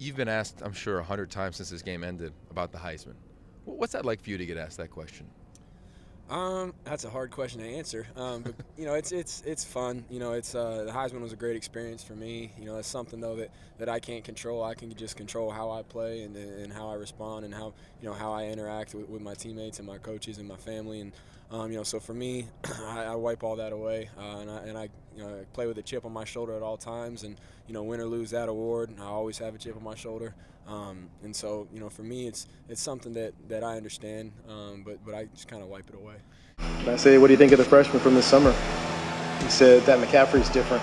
You've been asked, I'm sure, a hundred times since this game ended about the Heisman. What's that like for you to get asked that question? Um, that's a hard question to answer. Um, but you know, it's it's it's fun. You know, it's uh, the Heisman was a great experience for me. You know, it's something though that, that I can't control. I can just control how I play and, and how I respond and how you know how I interact with, with my teammates and my coaches and my family. And um, you know, so for me, I, I, wipe all that away, uh, and I and I you know play with a chip on my shoulder at all times. And you know, win or lose that award, I always have a chip on my shoulder. Um, and so, you know, for me, it's it's something that, that I understand, um, but but I just kind of wipe it away. I say, what do you think of the freshman from this summer? He said that McCaffrey's different.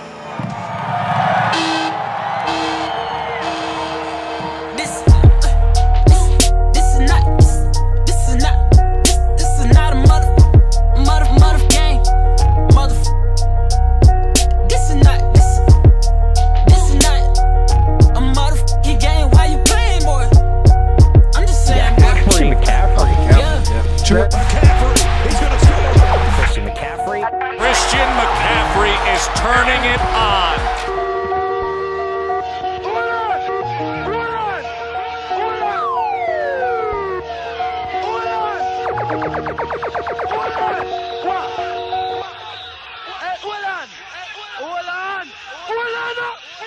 Christian McCaffrey is turning it on. Hold on! Hold on!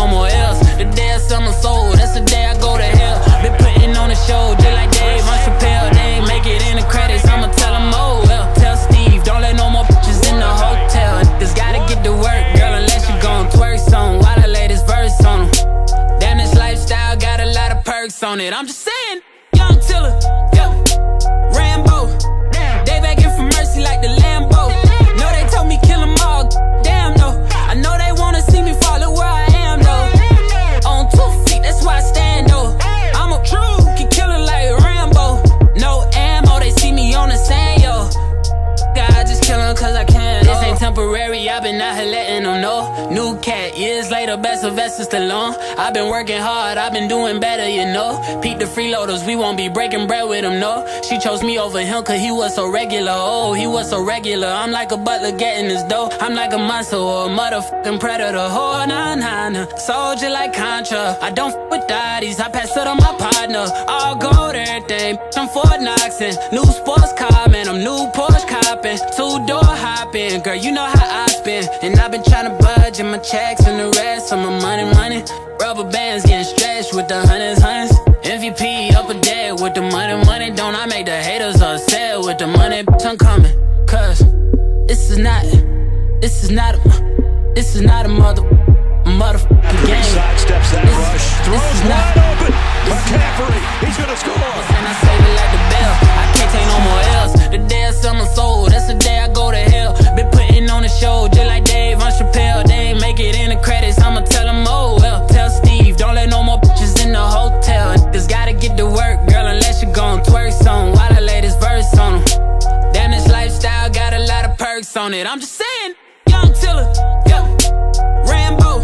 on it. I'm just saying, young Tiller, yeah. Rambo. They begging for mercy like the Lambo. Letting them know. New cat, years later, best of Sylvester Stallone. I've been working hard, I've been doing better, you know. Pete the freeloaders, we won't be breaking bread with them, no. She chose me over him cause he was so regular, oh, he was so regular. I'm like a butler getting his dough. I'm like a monster or a motherfucking predator, oh, nah, nah, nah. Soldier like Contra, I don't f with daddies, I pass it on my partner. All gold, everything, I'm Fort Knox and new sports car, man, I'm new Porsche copping. Two door hopping, girl, you know how I. And I've been trying to budget my checks and the rest of my money, money. Rubber bands getting stretched with the hundreds, hundreds. MVP up a dead with the money, money. Don't I make the haters upset with the money, bitch, I'm coming. Cause this is not, this is not, a, this is not a mother, motherfucking game. it. I'm just saying, young Tiller, yeah, Rambo.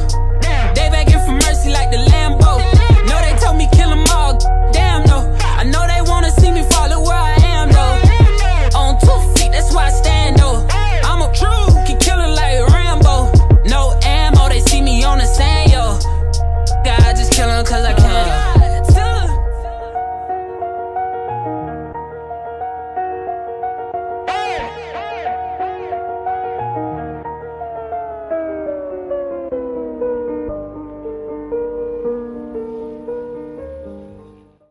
They begging for mercy like the Lambo. No, they told me kill them all. Damn, no. I know they wanna see me follow where I am, though. On two feet, that's why I stand, though. I'm a true, can kill it like Rambo. No ammo, they see me on the sand, yo. God, just kill them cause I